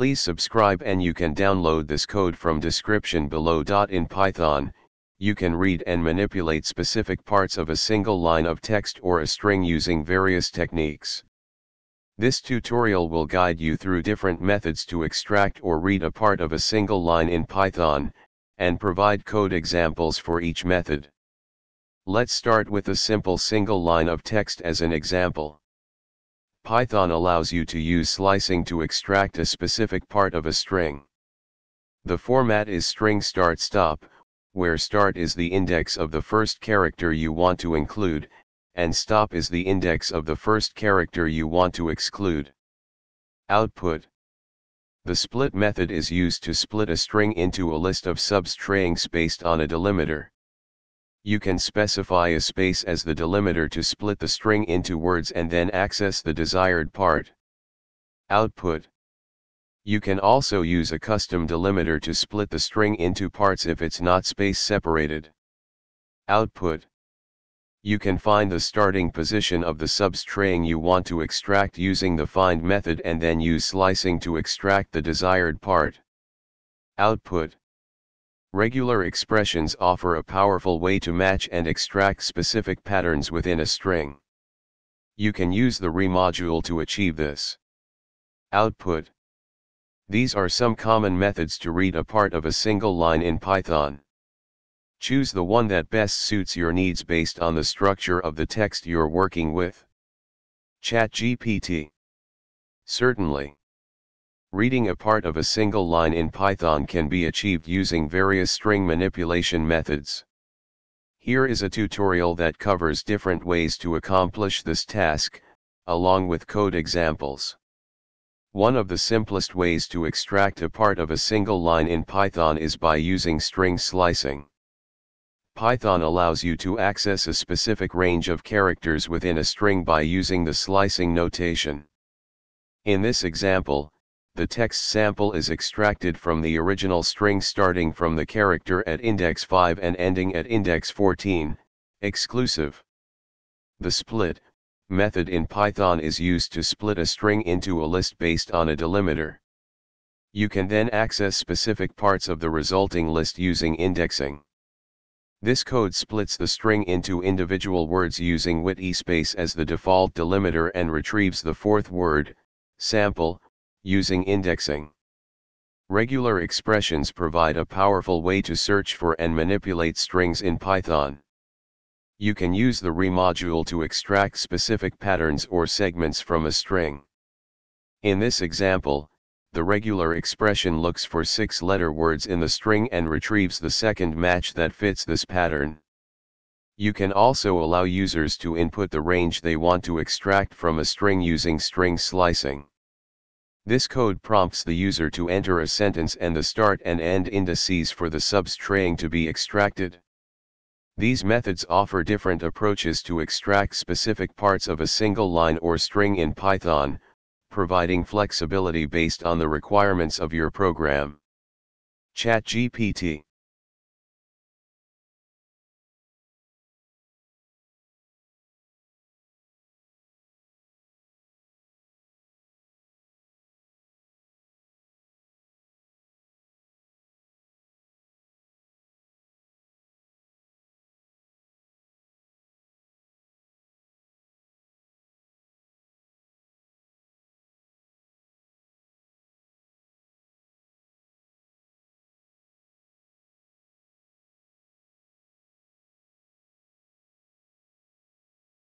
Please subscribe and you can download this code from description below. In Python, you can read and manipulate specific parts of a single line of text or a string using various techniques. This tutorial will guide you through different methods to extract or read a part of a single line in Python, and provide code examples for each method. Let's start with a simple single line of text as an example. Python allows you to use slicing to extract a specific part of a string. The format is string start stop, where start is the index of the first character you want to include, and stop is the index of the first character you want to exclude. Output The split method is used to split a string into a list of substrings based on a delimiter. You can specify a space as the delimiter to split the string into words and then access the desired part. Output You can also use a custom delimiter to split the string into parts if it's not space separated. Output you can find the starting position of the substring you want to extract using the find method and then use slicing to extract the desired part. Output Regular expressions offer a powerful way to match and extract specific patterns within a string. You can use the re module to achieve this. Output These are some common methods to read a part of a single line in Python. Choose the one that best suits your needs based on the structure of the text you're working with. ChatGPT. Certainly. Reading a part of a single line in Python can be achieved using various string manipulation methods. Here is a tutorial that covers different ways to accomplish this task, along with code examples. One of the simplest ways to extract a part of a single line in Python is by using string slicing. Python allows you to access a specific range of characters within a string by using the slicing notation. In this example, the text sample is extracted from the original string starting from the character at index 5 and ending at index 14, exclusive. The split method in Python is used to split a string into a list based on a delimiter. You can then access specific parts of the resulting list using indexing. This code splits the string into individual words using wit space as the default delimiter and retrieves the fourth word, sample, using indexing. Regular expressions provide a powerful way to search for and manipulate strings in Python. You can use the re module to extract specific patterns or segments from a string. In this example, the regular expression looks for six letter words in the string and retrieves the second match that fits this pattern. You can also allow users to input the range they want to extract from a string using string slicing. This code prompts the user to enter a sentence and the start and end indices for the substring to be extracted. These methods offer different approaches to extract specific parts of a single line or string in Python, providing flexibility based on the requirements of your program. ChatGPT